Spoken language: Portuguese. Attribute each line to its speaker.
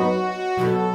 Speaker 1: Música